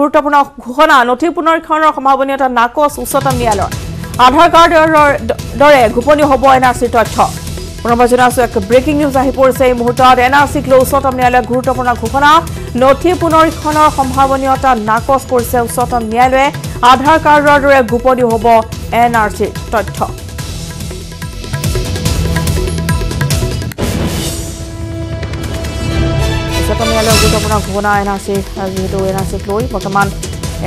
গুৰুত্বপূৰ্ণ ঘোষণা নথি পুনৰীক্ষণৰ সম্ভাৱনীয়তা নাকচ উচ্চতম ন্যায়ালয়ৰ। আধাৰ কাৰ্ডৰ দৰে গোপনীয় হ'ব এন আৰ চিৰ তথ্য। পুনৰবাৰ জনাইছো এক ব্ৰেকিং নিউজ আহি পৰিছে এই মুহূৰ্তত। এন আৰ চিক লৈ উচ্চতম ন্যায়ালয়ে গুৰুত্বপূৰ্ণ ঘোষণা। নথি পুনৰীক্ষণৰ সম্ভাৱনীয়তা নাকচ কৰিছে উচ্চতম ন্যায়ালয়ে। আধাৰ কাৰ্ডৰ দৰে গোপনীয় হ'ব এন আৰ চিৰ তথ্য। ন্যায়ালয়ৰ গুৰুত্বপূৰ্ণ ঘোষণা এন আৰ চি যিহেতু এন আৰ চিক লৈ বৰ্তমান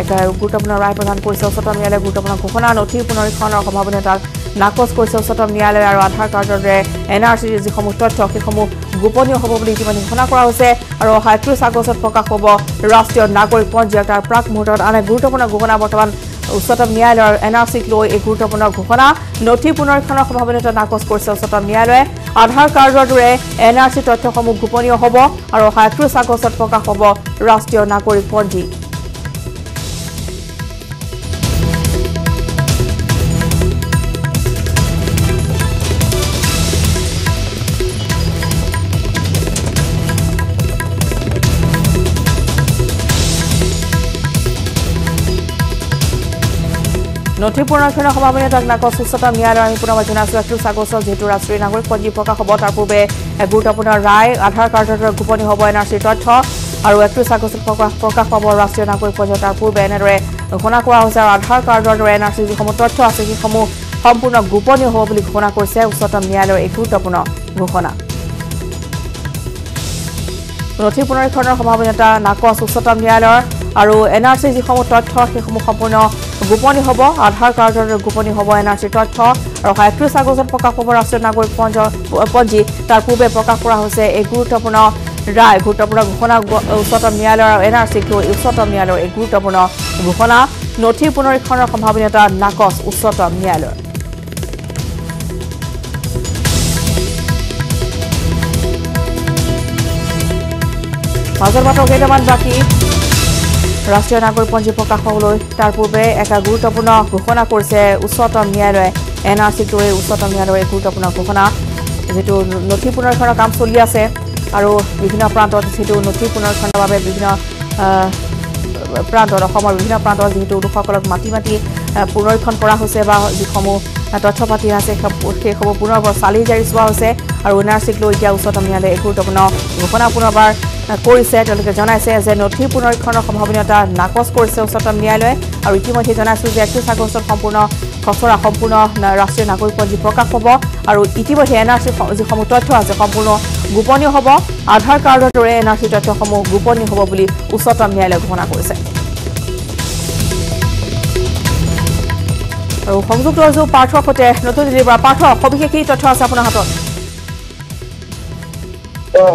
এক গুৰুত্বপূৰ্ণ ৰায় প্ৰদান কৰিছে উচ্চতম ন্যায়ালয়ে গুৰুত্বপূৰ্ণ ঘোষণা নথি পুনৰীক্ষণৰ সম্ভাৱনীয়তাক নাকচ কৰিছে উচ্চতম ন্যায়ালয়ে আৰু আধাৰ কাৰ্ডৰ দৰে এন আৰ চিৰ যিসমূহ তথ্য সেইসমূহ গোপনীয় হ'ব বুলি ইতিমধ্যে ঘোষণা কৰা হৈছে আৰু অহা একত্ৰিছ আগষ্টত প্ৰকাশ হ'ব ৰাষ্ট্ৰীয় নাগৰিক পঞ্জীয়ক তাৰ প্ৰাক মুহূৰ্তত আন এক গুৰুত্বপূৰ্ণ ঘোষণা বৰ্তমান উচ্চতম ন্যায়ালয়ৰ এন আৰ চিক লৈ এই গুৰুত্বপূৰ্ণ ঘোষণা। নথি পুনৰীক্ষণৰ সম্ভাৱনীয়তা নাকচ কৰিছে উচ্চতম ন্যায়ালয়ে। আধাৰ কাৰ্ডৰ দৰে এন আৰ চি তথ্যসমূহ গোপনীয় হ'ব আৰু অহা একত্ৰিছ আগষ্টত প্ৰকাশ হ'ব। ৰাষ্ট্ৰীয় নাগৰিক নথি পুনৰীক্ষণৰ সম্ভাৱনীয়তাক নাকচ উচ্চতম ন্যায়ালয়ে আমি পুনৰ জনাইছো একত্ৰিছ আগষ্টত যিহেতু ৰাষ্ট্ৰীয় নাগৰিক পঞ্জী প্ৰকাশ হ'ব। তাৰ পূৰ্বে গুৰুত্বপূৰ্ণ ৰায় আধাৰ কাৰ্ডৰ দৰে গোপনীয় হ'ব এন আৰ চিৰ তথ্য আৰু একত্ৰিছ আগষ্টত প্ৰকাশ প্ৰকাশ পাব ৰাষ্ট্ৰীয় নাগৰিক পঞ্জীয়ক তাৰ পূৰ্বে এনেদৰে ঘোষণা কৰা হৈছে আৰু আধাৰ কাৰ্ডৰ দৰে এন আৰ চিৰ যিসমূহ তথ্য আছে সেইসমূহ সম্পূৰ্ণ গোপনীয় হ'ব বুলি ঘোষণা কৰিছে উচ্চতম ন্যায়ালয়ৰ এই গুৰুত্বপূৰ্ণ ঘোষণা। নথি পুনৰীক্ষণৰ সম্ভাৱনীয়তা নাকচ উচ্চতম ন্যায়ালয়ৰ আৰু এন আৰ চিৰ যিসমূহ তথ্য সেইসমূহ সম্পূৰ্ণ গোপনীয় হ'ব আধাৰ কাৰ্ডৰ গোপনীয় হ'ব এন আৰ চিৰ তথ্য আৰু একত্ৰিছ আগষ্টত প্ৰকাশ পাব ৰাষ্ট্ৰীয় নাগৰিক পঞ্জ পঞ্জী তাৰ পূৰ্বে প্ৰকাশ কৰা হৈছে এই গুৰুত্বপূৰ্ণ ৰায় গুৰুত্বপূৰ্ণ ঘোষণা উচ্চতম ন্যায়ালয়ৰ আৰু এন আৰ চিক লৈ উচ্চতম ন্যায়ালয়ৰ এই গুৰুত্বপূৰ্ণ ঘোষণা নথি পুনৰীক্ষণৰ সম্ভাৱনীয়তা নাকচ উচ্চতম ন্যায়ালয়ৰ। মাজৰ বাটৰ কেইটামান বাকী। ৰাষ্ট্ৰীয় নাগৰিকপঞ্জী প্ৰকাশ পাবলৈ তাৰ পূৰ্বে এটা গুৰুত্বপূৰ্ণ ঘোষণা কৰিছে উচ্চতম ন্যায়ালয়ে। এন আৰ লৈ উচ্চতম ন্যায়ালয়ৰ এই গুৰুত্বপূৰ্ণ ঘোষণা যিটো নথি পুনৰীক্ষণৰ কাম চলি আছে আৰু বিভিন্ন প্ৰান্তত যিটো নথি পুনৰীক্ষণৰ বাবে বিভিন্ন প্ৰান্তত অসমৰ বিভিন্ন প্ৰান্তত যিহেতু লোকসকলক মাতি মাতি পুনৰীক্ষণ কৰা হৈছে বা যিসমূহ তথ্য পাতি আছে সেইসমূহ পুনৰবাৰ চালি জাৰি চোৱা হৈছে আৰু এন আৰ চিক লৈ এতিয়া উচ্চতম ন্যায়ালয়ে গুৰুত্বপূৰ্ণ ঘোষণা পুনৰবাৰ কৰিছে। তেওঁলোকে জনাইছে যে নথি পুনৰীক্ষণৰ সম্ভাৱনীয়তা নাকচ কৰিছে উচ্চতম ন্যায়ালয়ে আৰু ইতিমধ্যে জনাইছোঁ যে একত্ৰিছ আগষ্টত সম্পূৰ্ণ খচৰা সম্পূৰ্ণ ৰাষ্ট্ৰীয় নাগৰিকপঞ্জী প্ৰকাশ পাব আৰু ইতিমধ্যে এন আৰ চিৰ যিসমূহ তথ্য আছে সম্পূৰ্ণ গোপনীয় হ'ব। আধাৰ কাৰ্ডৰ দৰে এন আৰ চিৰ তথ্যসমূহ গোপনীয় হ'ব বুলি উচ্চতম ন্যায়ালয়ে ঘোষণা কৰিছে। আৰু সংযুক্ত হৈছোঁ পাৰ্থৰ সৈতে নতুন দিল্লীৰ পৰা পাৰ্থ সবিশেষ কি তথ্য আছে আপোনাৰ হাতত?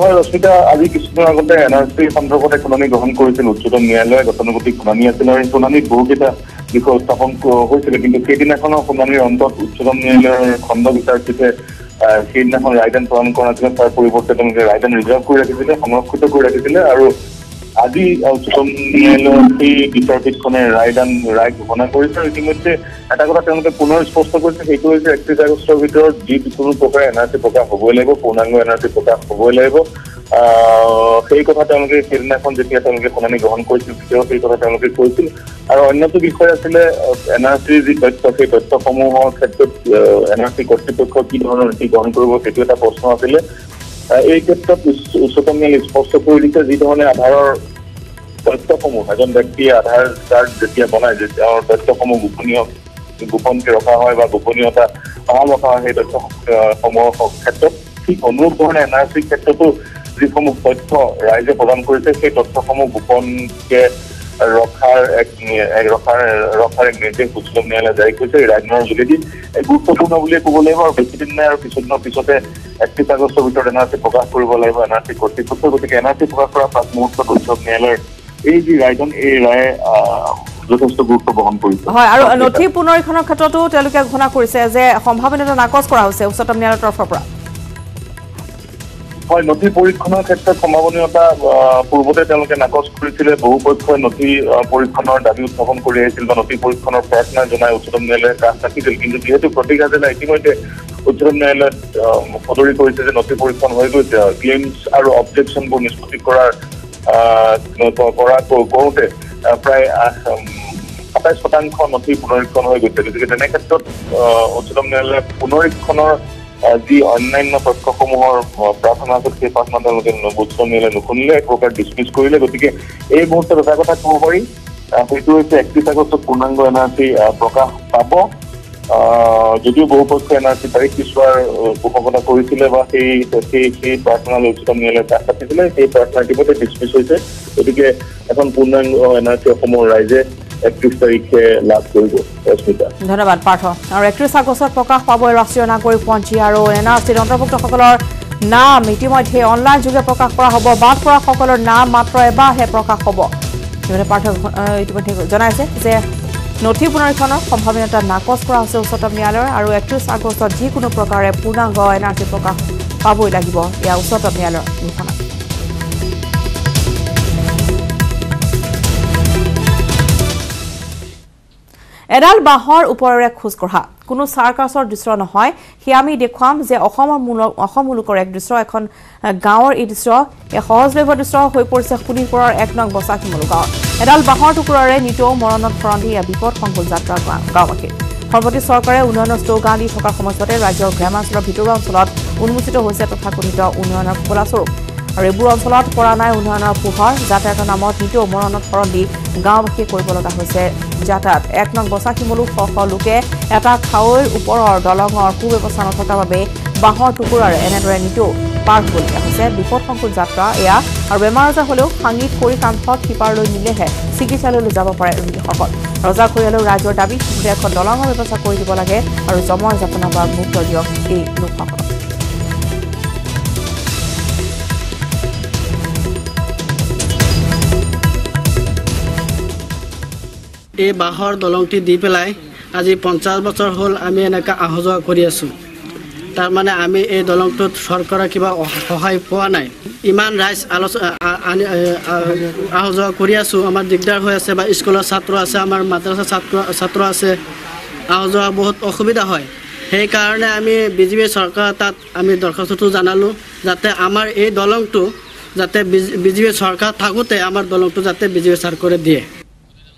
হয় ৰশ্মিতা আজি কিছুদিনৰ আগতে এন আৰ চি সন্দৰ্ভত শুনানি গ্ৰহণ কৰিছিল। উচ্চতম ন্যায়ালয়ে গতানুগতিক শুনানি আছিল আৰু শুনানিত বহুকেইটা বিষয় উত্থাপন হৈছিলে। কিন্তু সেইদিনাখনৰ শুনানিৰ অন্তত উচ্চতম ন্যায়ালয়ৰ খণ্ড বিচাৰপীঠে সেইদিনাখন ৰায়দান প্ৰদান কৰা নাছিলে তাৰ পৰিৱৰ্তে তেওঁলোকে ৰায়দান ৰিজাৰ্ভ কৰি ৰাখিছিলে সংৰক্ষিত কৰি ৰাখিছিলে আৰু আজি উচ্চতম ন্যায়ালয়ৰ সেই বিচাৰপীঠখনে ৰায়দান ৰায় ঘোষণা কৰিছে। আৰু ইতিমধ্যে এটা কথা তেওঁলোকে পুনৰ স্পষ্ট কৰিছে সেইটো হৈছে একত্ৰিছ আগষ্টৰ ভিতৰত যি কোনো প্ৰকাৰে এন আৰ চি প্ৰকাশ হ'বই লাগিব পূৰ্ণাংগ এন আৰ চি প্ৰকাশ হ'বই লাগিব। সেই কথা তেওঁলোকে সেইদিনাখন যেতিয়া তেওঁলোকে শুনানি গ্ৰহণ কৰিছিল তেতিয়াও সেই কথা তেওঁলোকে কৈছিল। আৰু অন্যটো বিষয় আছিলে এন আৰ চিৰ যি তথ্য সেই তথ্যসমূহৰ ক্ষেত্ৰত এন আৰ চি কৰ্তৃপক্ষ কি ধৰণৰ নীতি গ্ৰহণ কৰিব সেইটো এটা প্ৰশ্ন আছিলে। এই ক্ষেত্ৰত উচ্চতম ন্যায়ালয়ে স্পষ্ট কৰি দিছে যি ধৰণে আধাৰৰ তথ্যসমূহ এজন ব্যক্তিয়ে আধাৰ কাৰ্ড যেতিয়া বনায় তেওঁৰ তথ্যসমূহ গোপনীয় গোপনকে ৰখা হয় বা গোপনীয়তা সমাল ৰখা হয় সেই তথ্যসমূহৰ ক্ষেত্ৰত ঠিক অনুৰূপ ধৰণে এন আৰ চিৰ ক্ষেত্ৰতো যিসমূহ তথ্য ৰাইজে প্ৰদান কৰিছে সেই তথ্যসমূহ গোপনকে ৰখাৰ এক ৰখাৰ ৰখাৰ এক নিৰ্দেশ উচ্চতম ন্যায়ালয়ে জাৰি কৰিছে এই ৰায়দানৰ যোগেদি গুৰুত্বপূৰ্ণ বুলিয়ে ক'ব লাগিব আৰু বেছিদিন নাই আৰু কিছুদিনৰ পিছতে একত্ৰিছ আগষ্টৰ ভিতৰত এন আৰ চি প্ৰকাশ কৰিব লাগিব এন আৰ চি কৰ্তৃপক্ষ গতিকে এন আৰ চি প্ৰকাশ কৰাৰ পাছ মুহূৰ্তত উচ্চতম ন্যায়ালয়ৰ এই যি ৰায়দান এই ৰায়ে যথেষ্ট গুৰুত্ব বহন কৰিছে হয় আৰু নথি পুনৰীক্ষণৰ ক্ষেত্ৰতো তেওঁলোকে ঘোষণা কৰিছে যে সম্ভাৱনীয়তা নাকচ কৰা হৈছে উচ্চতম ন্যায়ালয়ৰ তৰফৰ পৰা হয় নথি পৰীক্ষণৰ ক্ষেত্ৰত সম্ভাৱনীয়তা পূৰ্বতে তেওঁলোকে নাকচ কৰিছিলে বহু পক্ষই নথি পৰীক্ষণৰ দাবী উত্থাপন কৰি আহিছিল বা নথি পৰীক্ষণৰ প্ৰাৰ্থনা জনাই উচ্চতম ন্যায়ালয়ে কাষ চাপিছিল কিন্তু যিহেতু প্ৰতীক হাজেলা ইতিমধ্যে উচ্চতম ন্যায়ালয়ত সদৰি কৰিছে যে নথি পৰীক্ষণ হৈ গৈছে ক্লেইমছ আৰু অবজেকশ্যনবোৰ নিষ্পত্তি কৰাৰ কৰা কৰোঁতে প্ৰায় সাতাইছ শতাংশ নথি পুনৰীক্ষণ হৈ গৈছে। গতিকে তেনে ক্ষেত্ৰত উচ্চতম ন্যায়ালয়ে পুনৰীক্ষণৰ যি অন্যান্য আহ, প্ৰাৰ্থনা আছিল সেই প্ৰাৰ্থনা তেওঁলোকে উচ্চতম ন্যায়ালয়ে নুশুনিলে এক প্ৰকাৰ ডিছমিছ কৰিলে গতিকে এই মুহূৰ্তত এটা কথা ক'ব পাৰি সেইটো হৈছে একত্ৰিছ আগষ্টত পূৰ্ণাংগ এন আৰ চি প্ৰকাশ পাব। যদিও বহু পক্ষই এন আৰ চি তাৰিখ পিছুৱাৰ পোষকতা কৰিছিলে বা সেই সেই সেই প্ৰাৰ্থনালৈ উচ্চতম ন্যায়ালয়ে কাষ চাপিছিলে সেই প্ৰাৰ্থনা ইতিমধ্যে ডিছমিছ হৈছে। গতিকে এখন পূৰ্ণাংগ এন আৰ চি অসমৰ ৰাইজে একত্ৰিছ তাৰিখে লাভ কৰিব। ৰশ্মিতা ধন্যবাদ পাৰ্থ। আৰু একত্ৰিছ আগষ্টত প্ৰকাশ পাব ৰাষ্ট্ৰীয় নাগৰিকপঞ্জী আৰু এন আৰ চিত অন্তৰ্ভুক্তসকলৰ নাম। ইতিমধ্যে অনলাইন যোগে প্ৰকাশ কৰা হ'ব। বাদ পৰাসকলৰ নাম মাত্ৰ এবাৰহে প্ৰকাশ হ'ব। ইতিমধ্যে পাৰ্থ ইতিমধ্যে জনাইছে যে নথি পুনৰীক্ষণৰ সম্ভাৱনীয়তা নাকচ কৰা হৈছে উচ্চতম ন্যায়ালয়ৰ আৰু একত্ৰিছ আগষ্টত যিকোনো প্ৰকাৰে পূৰ্ণাংগ এন আৰ চি প্ৰকাশ পাবই লাগিব। এয়া উচ্চতম ন্যায়ালয়ৰ ঘোষণা। এডাল বাঁহৰ ওপৰেৰে খোজ কঢ়া। কোনো চাৰ্কাছৰ দৃশ্য নহয়। সেয়া আমি দেখুৱাম যে অসমৰ মূল অসম মুলুকৰ এক দৃশ্য এখন গাঁৱৰ এই দৃশ্য। এই সহজলভ্য দৃশ্য হৈ পৰিছে শোণিতপুৰৰ এক নং বছাখিমলু গাঁৱত। এডাল বাঁহৰ টুকুৰাৰে নিতৌ মৰণত ভৰণ দি এয়া বিপদ সংকুল যাত্ৰা গাঁও- গাঁওবাসী। সম্প্ৰতি চৰকাৰে উন্নয়নৰ শ্লোগান দি থকাৰ সময়ছোৱাতে ৰাজ্যৰ গ্ৰামাঞ্চলৰ ভিতৰুৱা অঞ্চলত উন্মোচিত হৈছে তথাকথিত উন্নয়নৰ ফলাস্বৰূপ আৰু এইবোৰ অঞ্চলত পৰা নাই উন্নয়নৰ পোহৰ। যাতায়াতৰ নামত নিতৌ মৰণত শৰণ দি গাঁওবাসীয়ে কৰিব লগা হৈছে। যাতায়াত এক নং শ শ লোকে এটা খাৱৈৰ ওপৰৰ দলঙৰ সুব্যৱস্থা নথকাৰ বাবে বাঁহৰ টুকুৰাৰে এনেদৰে নিতৌ পাৰ হ'বলগীয়া হৈছে। বিপদসংকুল যাত্ৰা এয়া। আৰু বেমাৰ আজাৰ হ'লেও সাঙিত কৰি কান্ধত সিপাৰলৈ নিলেহে চিকিৎসালয়লৈ যাব পাৰে ৰোগীসকল। ৰজাঘৰীয়ালৈ ৰাইজৰ দাবী যে এখন দলঙৰ ব্যৱস্থা কৰি দিব লাগে আৰু জমৰ যাতনাৰ পৰা মুক্ত দিয়ক এই লোকসকলক এই বাঁহৰ দলংটি দি পেলাই আজি পঞ্চাছ বছৰ হ'ল আমি এনেকৈ অহা যোৱা কৰি আছোঁ। তাৰমানে আমি এই দলংটোত চৰকাৰৰ কিবা সহায় পোৱা নাই। ইমান ৰাইজ আলোচনা আনি অহা যোৱা কৰি আছোঁ। আমাৰ দিগদাৰ হৈ আছে বা স্কুলৰ ছাত্ৰ আছে আমাৰ মাদ্ৰাছাৰ ছাত্ৰ ছাত্ৰ আছে। অহা যোৱা বহুত অসুবিধা হয়। সেইকাৰণে আমি বিজেপি চৰকাৰৰ তাত আমি দৰখাস্তটো জনালোঁ যাতে আমাৰ এই দলংটো যাতে বিজেপি চৰকাৰ থাকোঁতে আমাৰ দলংটো যাতে বিজেপি চৰকাৰে দিয়ে।